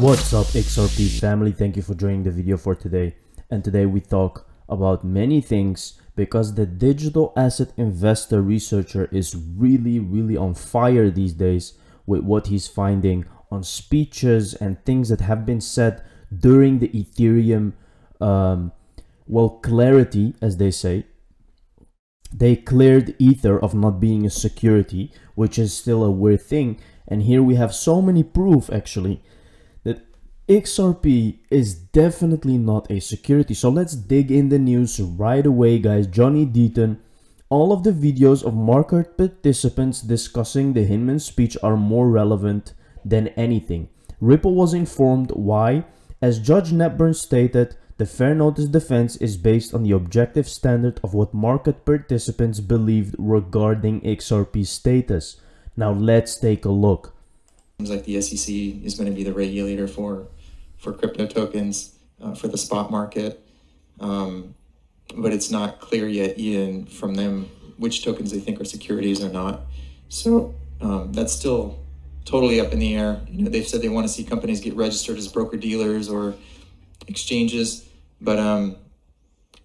What's up XRP family, thank you for joining the video for today. And today we talk about many things because the digital asset investor researcher is really really on fire these days with what he's finding on speeches and things that have been said during the Ethereum um, well clarity as they say. They cleared ether of not being a security which is still a weird thing. And here we have so many proof actually XRP is definitely not a security. So let's dig in the news right away guys. Johnny Deaton. All of the videos of market participants discussing the Hinman speech are more relevant than anything. Ripple was informed why. As Judge Netburn stated, the fair notice defense is based on the objective standard of what market participants believed regarding XRP status. Now let's take a look. Seems like the SEC is going to be the regulator for for crypto tokens uh, for the spot market, um, but it's not clear yet, even from them, which tokens they think are securities or not. So um, that's still totally up in the air. You know, they've said they want to see companies get registered as broker dealers or exchanges, but um,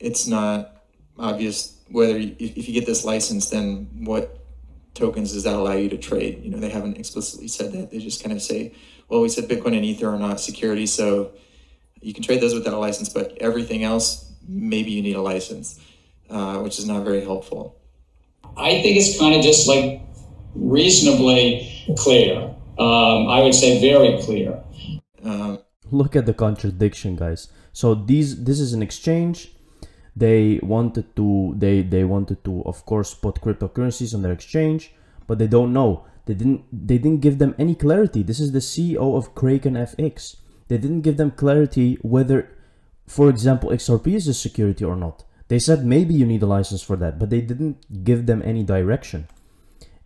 it's not obvious whether if, if you get this license, then what tokens does that allow you to trade? You know, they haven't explicitly said that. They just kind of say, well, we said Bitcoin and Ether are not securities, so you can trade those without a license, but everything else, maybe you need a license, uh, which is not very helpful. I think it's kind of just like reasonably clear. Um, I would say very clear. Um, Look at the contradiction, guys. So these this is an exchange. They wanted to they they wanted to of course put cryptocurrencies on their exchange, but they don't know. They didn't they didn't give them any clarity. This is the CEO of Kraken FX. They didn't give them clarity whether, for example, XRP is a security or not. They said maybe you need a license for that, but they didn't give them any direction.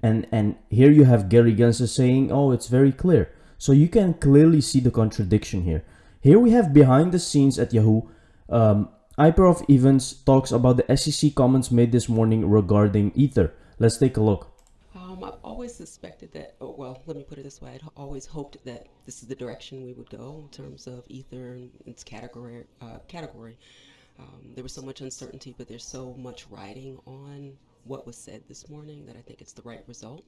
And and here you have Gary Gensler saying, "Oh, it's very clear." So you can clearly see the contradiction here. Here we have behind the scenes at Yahoo. Um, Hyperoff Evans talks about the SEC comments made this morning regarding Ether. Let's take a look. Um, I've always suspected that, oh, well, let me put it this way. I'd always hoped that this is the direction we would go in terms of Ether and its category. Uh, category. Um, there was so much uncertainty, but there's so much writing on what was said this morning that I think it's the right result.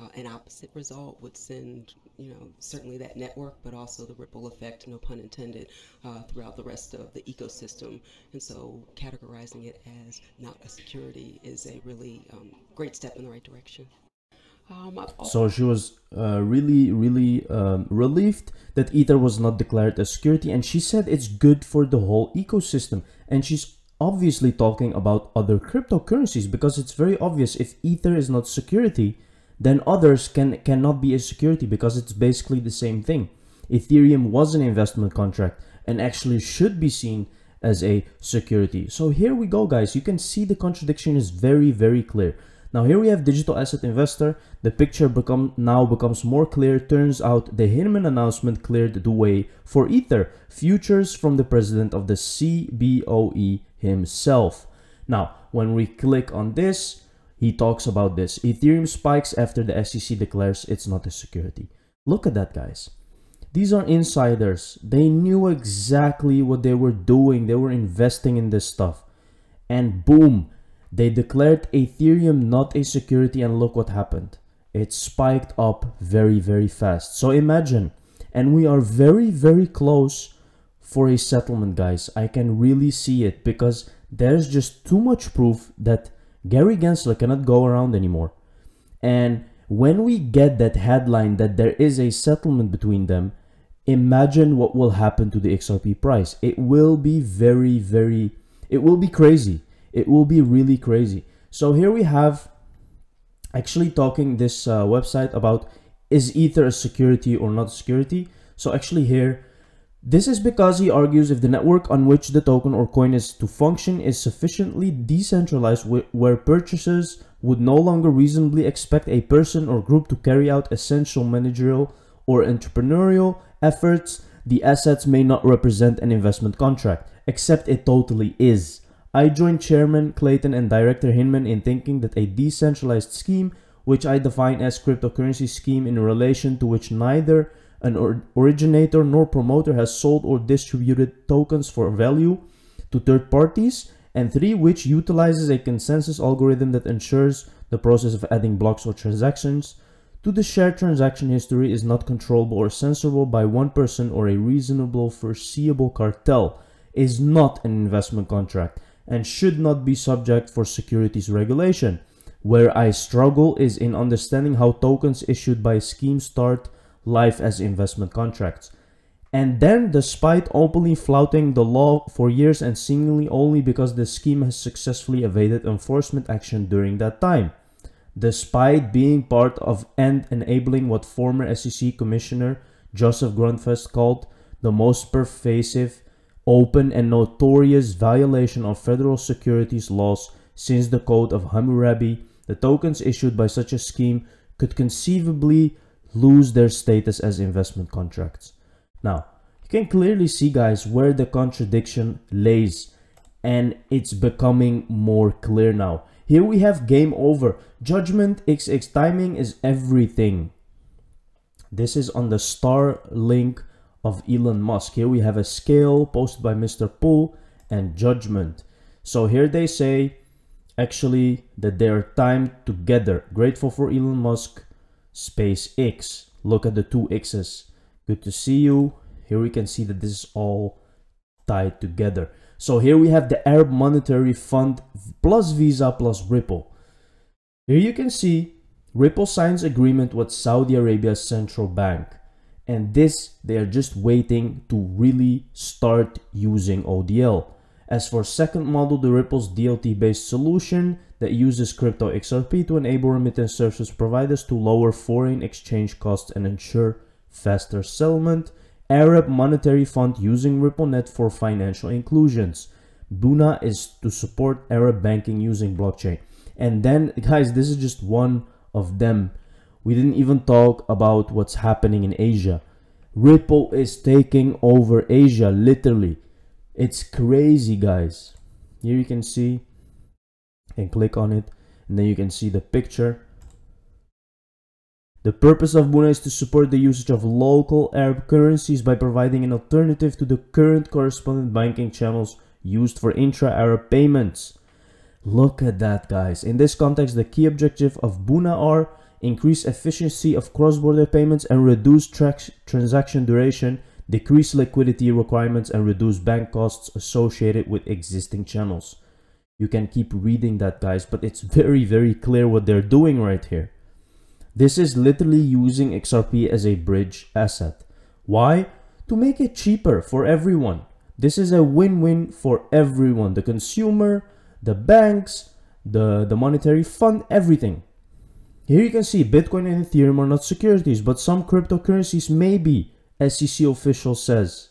Uh, an opposite result would send, you know, certainly that network, but also the ripple effect, no pun intended, uh, throughout the rest of the ecosystem. And so categorizing it as not a security is a really um, great step in the right direction. Um, so she was uh, really, really um, relieved that Ether was not declared a security, and she said it's good for the whole ecosystem. And she's obviously talking about other cryptocurrencies because it's very obvious if Ether is not security, then others can cannot be a security because it's basically the same thing. Ethereum was an investment contract and actually should be seen as a security. So here we go guys, you can see the contradiction is very very clear. Now here we have digital asset investor. The picture become now becomes more clear. Turns out the Hinman announcement cleared the way for Ether futures from the president of the CBOE himself. Now when we click on this, he talks about this. Ethereum spikes after the SEC declares it's not a security. Look at that guys. These are insiders. They knew exactly what they were doing. They were investing in this stuff. And boom, they declared Ethereum not a security and look what happened. It spiked up very, very fast. So imagine, and we are very, very close for a settlement, guys. I can really see it because there's just too much proof that Gary Gensler cannot go around anymore. And when we get that headline that there is a settlement between them, imagine what will happen to the XRP price. It will be very, very, it will be crazy it will be really crazy. So here we have actually talking this uh, website about is Ether a security or not security. So actually here, this is because he argues if the network on which the token or coin is to function is sufficiently decentralized where purchasers would no longer reasonably expect a person or group to carry out essential managerial or entrepreneurial efforts, the assets may not represent an investment contract, except it totally is. I join Chairman Clayton and Director Hinman in thinking that a decentralized scheme, which I define as cryptocurrency scheme in relation to which neither an or originator nor promoter has sold or distributed tokens for value to third parties, and three, which utilizes a consensus algorithm that ensures the process of adding blocks or transactions to the shared transaction history is not controllable or censorable by one person or a reasonable foreseeable cartel, is not an investment contract, and should not be subject for securities regulation. Where I struggle is in understanding how tokens issued by schemes start life as investment contracts. And then, despite openly flouting the law for years and seemingly only because the scheme has successfully evaded enforcement action during that time, despite being part of and enabling what former SEC Commissioner Joseph Grundfest called the most pervasive, open, and notorious violation of federal securities laws since the Code of Hammurabi the tokens issued by such a scheme could conceivably lose their status as investment contracts. Now, you can clearly see, guys, where the contradiction lays, and it's becoming more clear now. Here we have game over. Judgment XX timing is everything. This is on the star link of Elon Musk. Here we have a scale posted by Mr. Pool and judgment. So here they say actually that they are timed together. Grateful for Elon Musk, SpaceX. Look at the two X's. Good to see you. Here we can see that this is all tied together. So here we have the Arab Monetary Fund plus Visa plus Ripple. Here you can see Ripple signs agreement with Saudi Arabia's central bank. And this, they are just waiting to really start using ODL. As for second model, the Ripple's DLT-based solution that uses crypto XRP to enable remittance service providers to lower foreign exchange costs and ensure faster settlement. Arab Monetary Fund using RippleNet for financial inclusions. Buna is to support Arab banking using blockchain. And then, guys, this is just one of them. We didn't even talk about what's happening in Asia. Ripple is taking over Asia, literally. It's crazy, guys. Here you can see and click on it and then you can see the picture. The purpose of Buna is to support the usage of local Arab currencies by providing an alternative to the current correspondent banking channels used for intra-Arab payments. Look at that, guys. In this context, the key objective of Buna are increase efficiency of cross-border payments and reduce transaction duration decrease liquidity requirements and reduce bank costs associated with existing channels. You can keep reading that guys, but it's very, very clear what they're doing right here. This is literally using XRP as a bridge asset. Why? To make it cheaper for everyone. This is a win-win for everyone. The consumer, the banks, the, the monetary fund, everything. Here you can see Bitcoin and Ethereum are not securities, but some cryptocurrencies may be. SEC official says.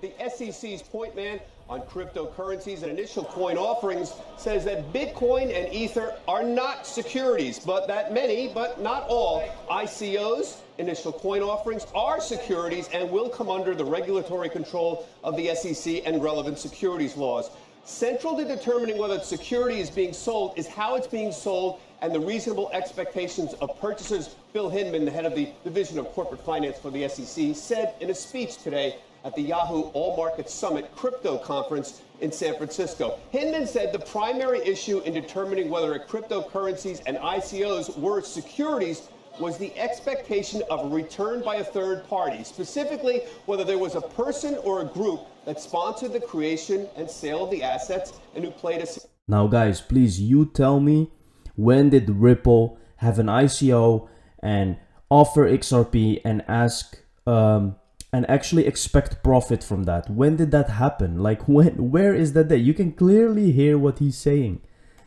The SEC's point man on cryptocurrencies and initial coin offerings says that Bitcoin and Ether are not securities, but that many, but not all, ICOs, initial coin offerings, are securities and will come under the regulatory control of the SEC and relevant securities laws. Central to determining whether security is being sold is how it's being sold and the reasonable expectations of purchasers. Bill Hinman, the head of the Division of Corporate Finance for the SEC, said in a speech today at the Yahoo All Markets Summit crypto conference in San Francisco. Hinman said the primary issue in determining whether cryptocurrencies and ICOs were securities was the expectation of a return by a third party, specifically whether there was a person or a group that sponsored the creation and sale of the assets and who played a. Now, guys, please, you tell me when did Ripple have an ICO and offer XRP and ask um, and actually expect profit from that? When did that happen? Like, when? Where is that? Day? You can clearly hear what he's saying.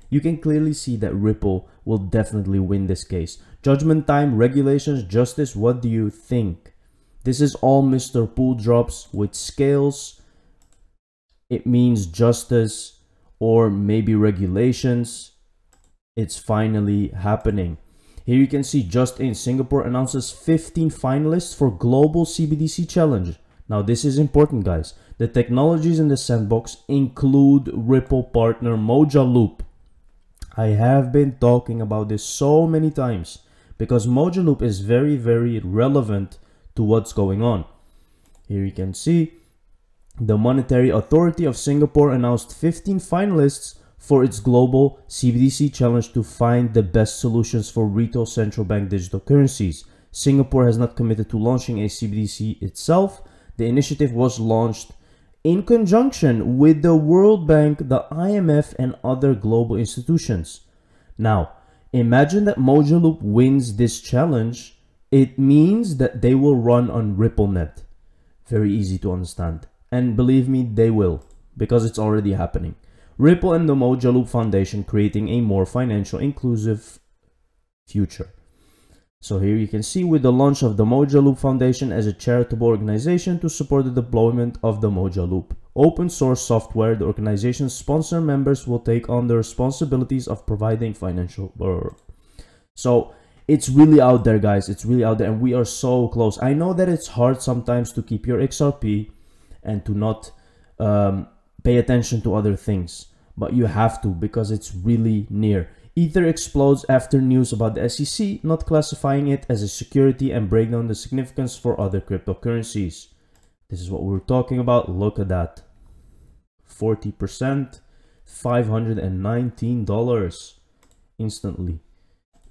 You can clearly see that Ripple will definitely win this case. Judgment time, regulations, justice, what do you think? This is all Mr. Pool drops with scales. It means justice or maybe regulations. It's finally happening. Here you can see just in Singapore announces 15 finalists for Global CBDC Challenge. Now this is important guys. The technologies in the sandbox include Ripple partner Mojaloop. I have been talking about this so many times because Mojaloop is very very relevant to what's going on. Here you can see the Monetary Authority of Singapore announced 15 finalists for its global CBDC challenge to find the best solutions for retail central bank digital currencies. Singapore has not committed to launching a CBDC itself. The initiative was launched in conjunction with the World Bank, the IMF, and other global institutions. Now, imagine that Mojaloop wins this challenge. It means that they will run on RippleNet. Very easy to understand. And believe me, they will, because it's already happening. Ripple and the Mojaloop Foundation creating a more financial inclusive future. So here you can see with the launch of the Mojaloop Foundation as a charitable organization to support the deployment of the Mojaloop. Open source software, the organization's sponsor members will take on the responsibilities of providing financial... So it's really out there guys it's really out there and we are so close i know that it's hard sometimes to keep your xrp and to not um, pay attention to other things. But you have to because it's really near. Ether explodes after news about the sec not classifying it as a security and break down the significance for other cryptocurrencies. This is what we we're talking about. Look at that. 40 percent 519 dollars. Instantly.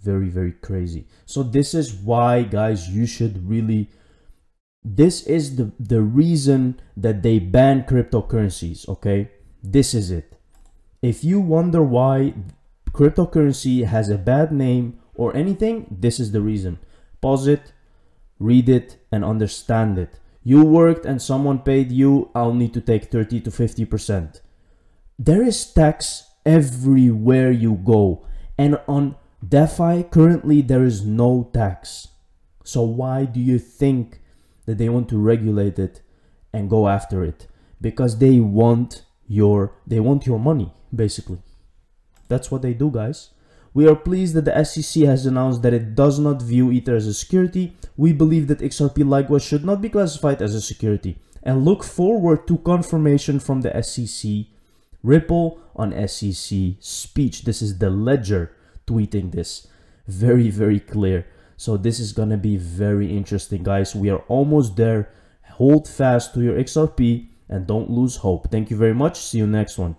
Very very crazy. So this is why guys you should really this is the the reason that they ban cryptocurrencies okay? This is it. If you wonder why cryptocurrency has a bad name or anything this is the reason. Pause it read it and understand it. You worked and someone paid you i'll need to take 30 to 50 percent. There is tax everywhere you go and on DeFi, currently there is no tax. So why do you think that they want to regulate it and go after it? Because they want your they want your money, basically. That's what they do, guys. We are pleased that the SEC has announced that it does not view Ether as a security. We believe that XRP likewise should not be classified as a security and look forward to confirmation from the SEC. Ripple on SEC speech. This is the ledger tweeting this very very clear so this is gonna be very interesting guys. We are almost there. Hold fast to your xrp and don't lose hope. Thank you very much. See you next one